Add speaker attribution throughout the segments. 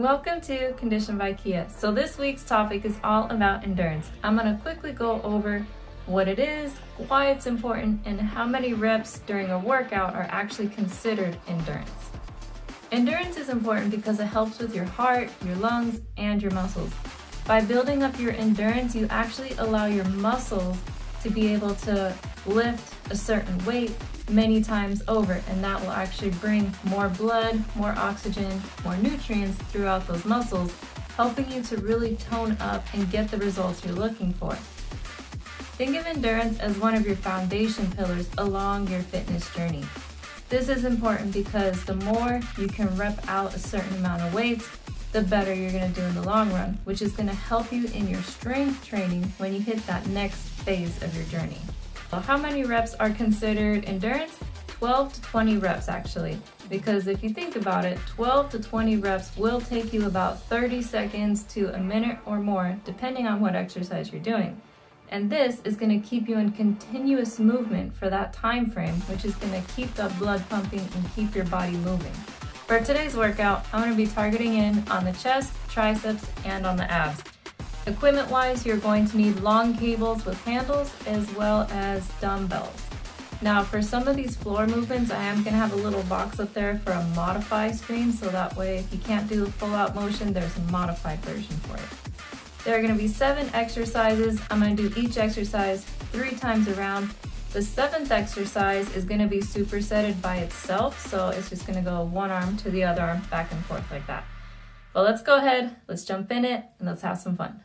Speaker 1: Welcome to Condition by Kia. So this week's topic is all about endurance. I'm going to quickly go over what it is, why it's important, and how many reps during a workout are actually considered endurance. Endurance is important because it helps with your heart, your lungs, and your muscles. By building up your endurance, you actually allow your muscles to be able to lift a certain weight many times over, and that will actually bring more blood, more oxygen, more nutrients throughout those muscles, helping you to really tone up and get the results you're looking for. Think of endurance as one of your foundation pillars along your fitness journey. This is important because the more you can rep out a certain amount of weights, the better you're going to do in the long run, which is going to help you in your strength training when you hit that next phase of your journey. How many reps are considered endurance? 12 to 20 reps actually, because if you think about it, 12 to 20 reps will take you about 30 seconds to a minute or more, depending on what exercise you're doing. And this is going to keep you in continuous movement for that time frame, which is going to keep the blood pumping and keep your body moving. For today's workout, I'm going to be targeting in on the chest, triceps, and on the abs. Equipment wise, you're going to need long cables with handles as well as dumbbells. Now for some of these floor movements, I am going to have a little box up there for a modify screen so that way if you can't do the full out motion, there's a modified version for it. There are going to be seven exercises. I'm going to do each exercise three times around. The seventh exercise is going to be supersetted by itself, so it's just going to go one arm to the other arm, back and forth like that. But let's go ahead, let's jump in it, and let's have some fun.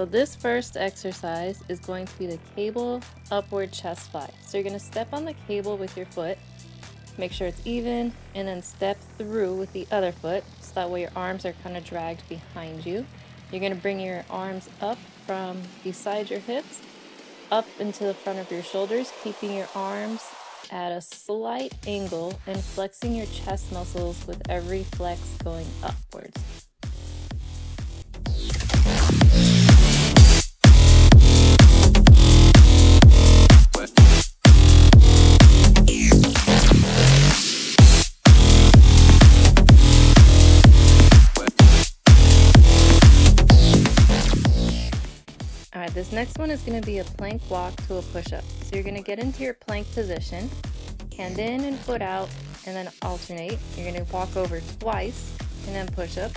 Speaker 1: So this first exercise is going to be the cable upward chest fly. So you're going to step on the cable with your foot, make sure it's even, and then step through with the other foot, so that way your arms are kind of dragged behind you. You're going to bring your arms up from beside your hips, up into the front of your shoulders, keeping your arms at a slight angle and flexing your chest muscles with every flex going upwards. Next one is going to be a plank walk to a push-up. So you're going to get into your plank position, hand in and foot out, and then alternate. You're going to walk over twice, and then push up,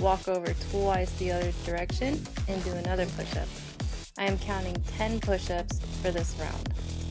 Speaker 1: walk over twice the other direction, and do another push-up. I am counting 10 push-ups for this round.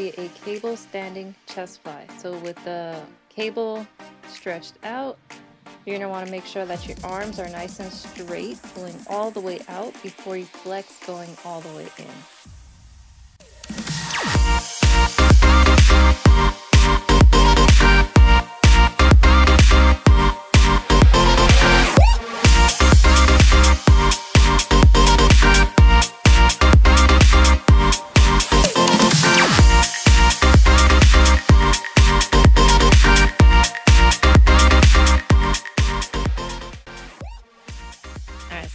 Speaker 1: Be a cable standing chest fly. So with the cable stretched out, you're going to want to make sure that your arms are nice and straight, pulling all the way out before you flex going all the way in.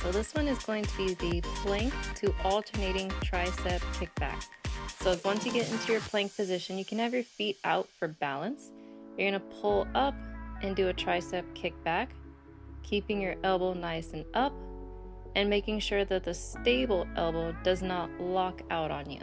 Speaker 1: So this one is going to be the plank to alternating tricep kickback. So once you get into your plank position, you can have your feet out for balance. You're gonna pull up and do a tricep kickback, keeping your elbow nice and up and making sure that the stable elbow does not lock out on you.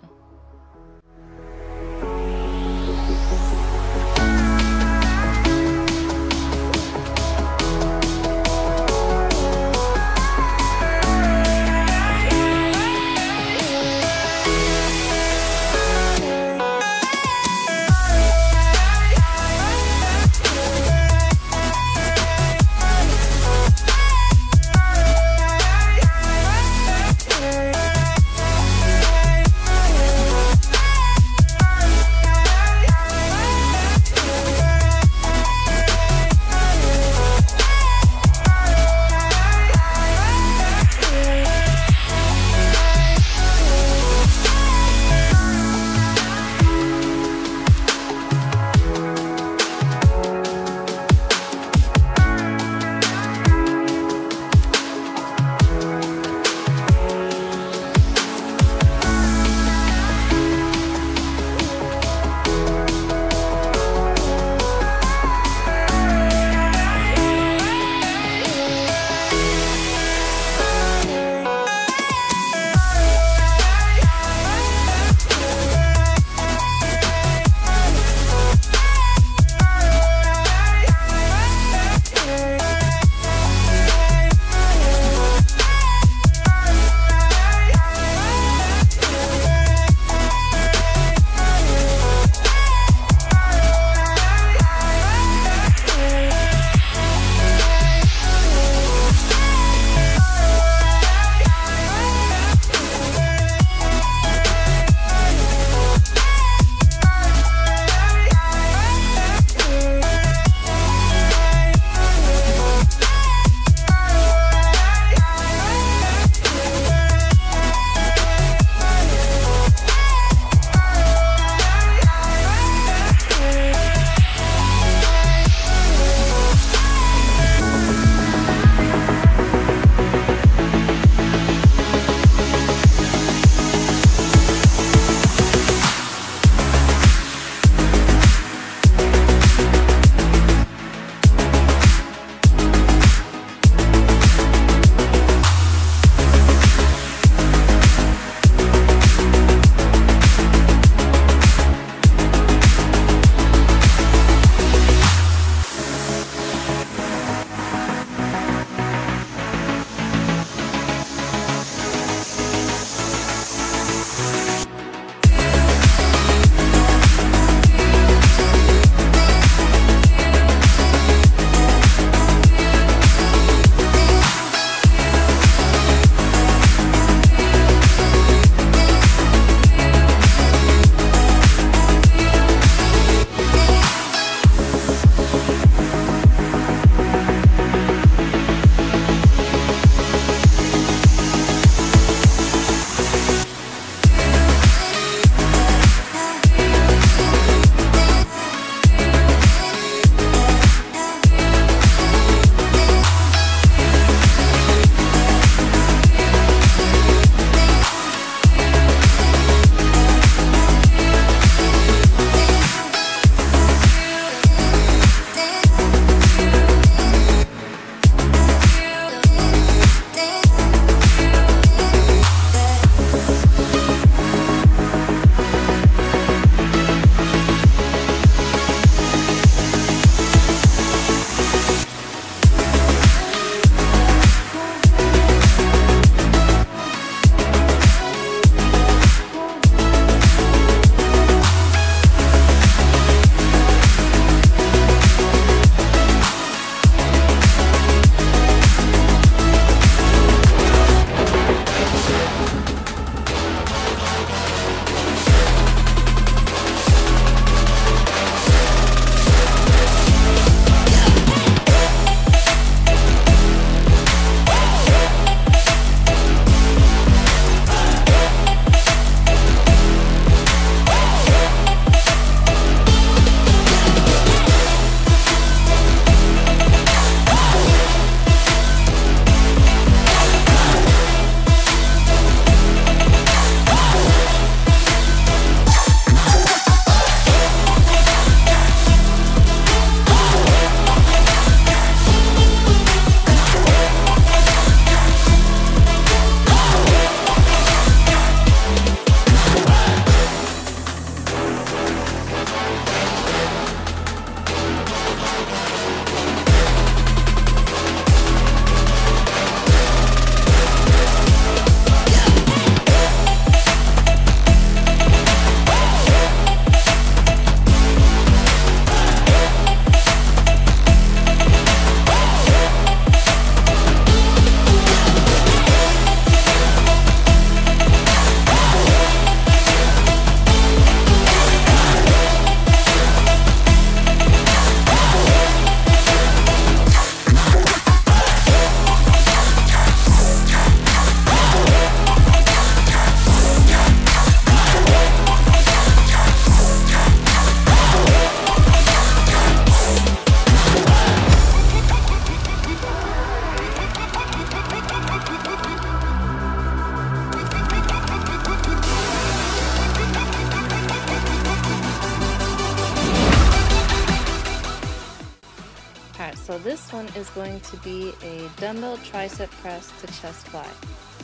Speaker 1: To chest fly.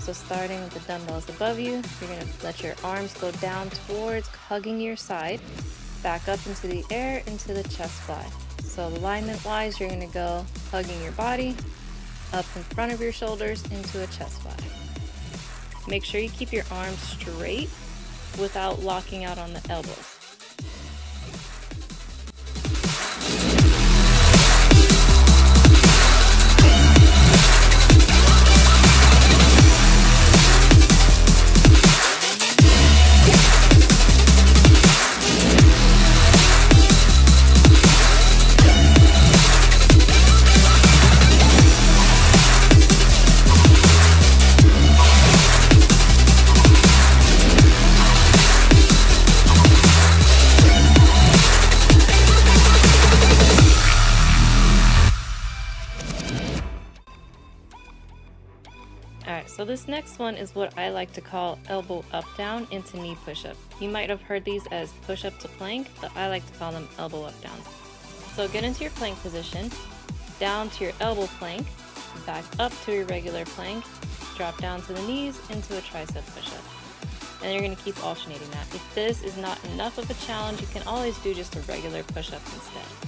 Speaker 1: So starting with the dumbbells above you, you're to let your arms go down towards hugging your side, back up into the air into the chest fly. So alignment wise, you're to go hugging your body, up in front of your shoulders into a chest fly. Make sure you keep your arms straight without locking out on the elbows. Alright, so this next one is what I like to call elbow up down into knee push up. You might have heard these as push up to plank, but I like to call them elbow up downs. So get into your plank position, down to your elbow plank, back up to your regular plank, drop down to the knees into a tricep push up. And you're to keep alternating that. If this is not enough of a challenge, you can always do just a regular push up instead.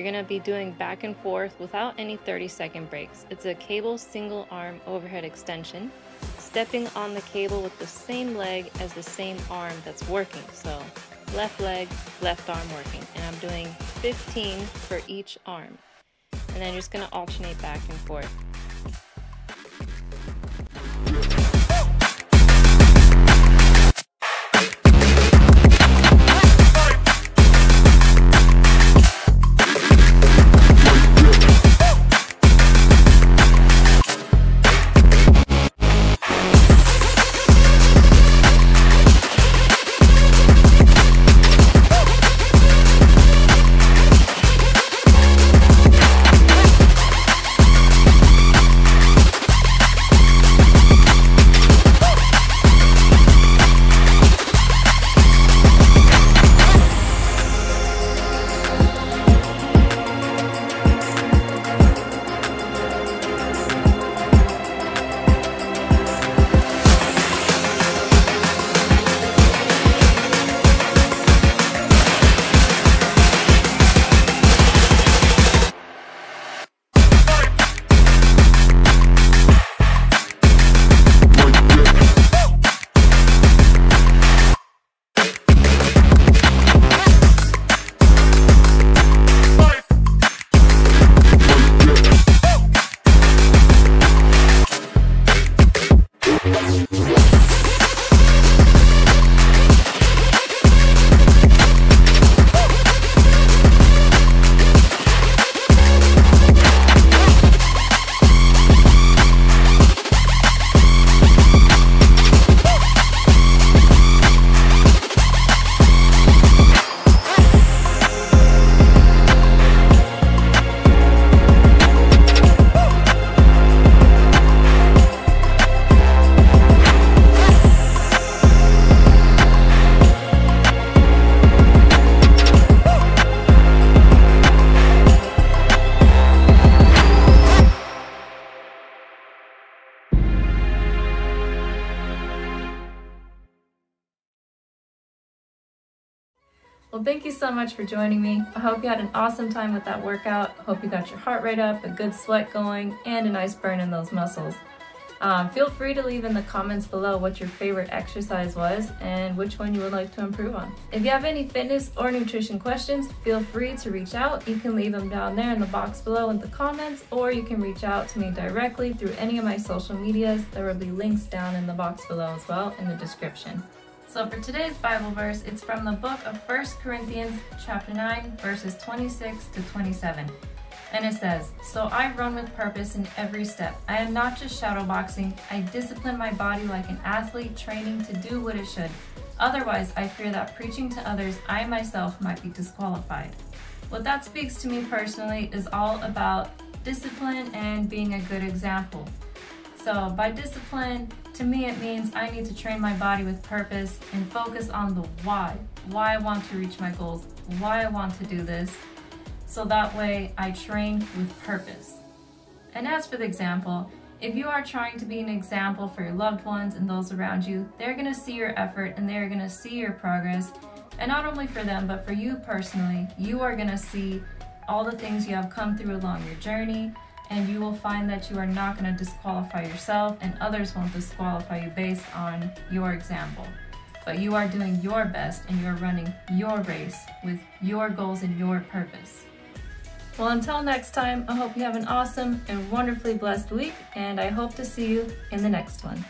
Speaker 1: You're gonna be doing back and forth without any 30 second breaks. It's a cable single arm overhead extension, stepping on the cable with the same leg as the same arm that's working. So left leg, left arm working. And I'm doing 15 for each arm. And then you're just gonna alternate back and forth. Well, thank you so much for joining me. I hope you had an awesome time with that workout. Hope you got your heart rate up, a good sweat going, and a nice burn in those muscles. Um, feel free to leave in the comments below what your favorite exercise was and which one you would like to improve on. If you have any fitness or nutrition questions, feel free to reach out. You can leave them down there in the box below in the comments, or you can reach out to me directly through any of my social medias. There will be links down in the box below as well in the description. So for today's Bible verse, it's from the book of 1 Corinthians chapter 9, verses 26 to 27. And it says, So I run with purpose in every step. I am not just shadowboxing. I discipline my body like an athlete training to do what it should. Otherwise, I fear that preaching to others, I myself might be disqualified. What that speaks to me personally is all about discipline and being a good example. So by discipline, to me it means I need to train my body with purpose and focus on the why. Why I want to reach my goals, why I want to do this. So that way I train with purpose. And as for the example, if you are trying to be an example for your loved ones and those around you, they're gonna see your effort and they're gonna see your progress. And not only for them, but for you personally, you are gonna see all the things you have come through along your journey, and you will find that you are not going to disqualify yourself and others won't disqualify you based on your example. But you are doing your best and you're running your race with your goals and your purpose. Well, until next time, I hope you have an awesome and wonderfully blessed week, and I hope to see you in the next one.